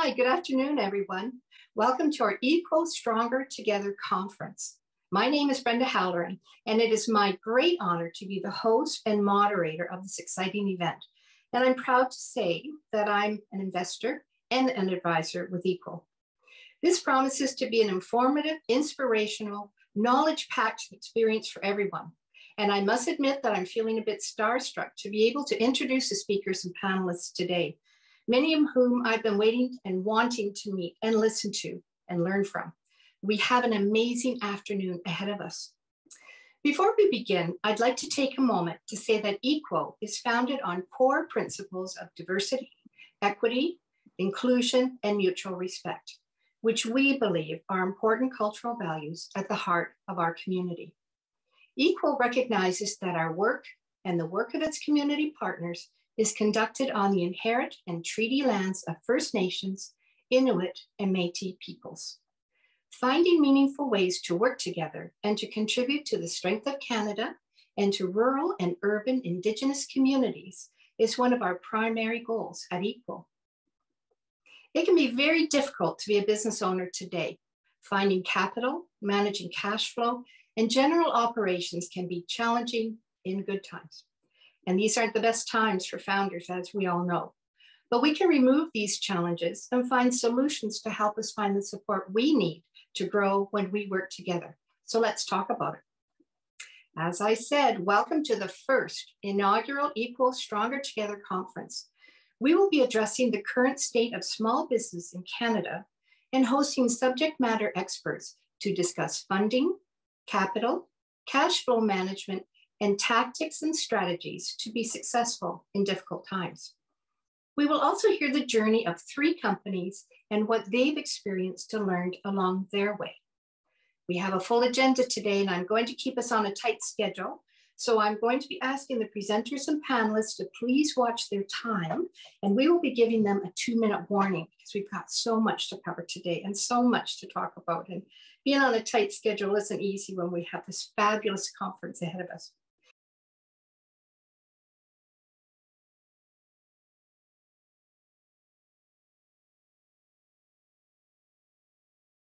Hi, good afternoon, everyone. Welcome to our eQuo Stronger Together conference. My name is Brenda Halloran, and it is my great honor to be the host and moderator of this exciting event. And I'm proud to say that I'm an investor and an advisor with eQuo. This promises to be an informative, inspirational, knowledge packed experience for everyone. And I must admit that I'm feeling a bit starstruck to be able to introduce the speakers and panelists today many of whom I've been waiting and wanting to meet and listen to and learn from. We have an amazing afternoon ahead of us. Before we begin, I'd like to take a moment to say that eQuo is founded on core principles of diversity, equity, inclusion, and mutual respect, which we believe are important cultural values at the heart of our community. eQuo recognizes that our work and the work of its community partners is conducted on the inherent and treaty lands of First Nations, Inuit, and Metis peoples. Finding meaningful ways to work together and to contribute to the strength of Canada and to rural and urban Indigenous communities is one of our primary goals at eQuo. It can be very difficult to be a business owner today. Finding capital, managing cash flow, and general operations can be challenging in good times. And these aren't the best times for founders, as we all know. But we can remove these challenges and find solutions to help us find the support we need to grow when we work together. So let's talk about it. As I said, welcome to the first inaugural eQuo Stronger Together conference. We will be addressing the current state of small business in Canada and hosting subject matter experts to discuss funding, capital, cash flow management, and tactics and strategies to be successful in difficult times. We will also hear the journey of three companies and what they've experienced and learned along their way. We have a full agenda today, and I'm going to keep us on a tight schedule. So I'm going to be asking the presenters and panelists to please watch their time, and we will be giving them a two minute warning because we've got so much to cover today and so much to talk about. And being on a tight schedule isn't easy when we have this fabulous conference ahead of us.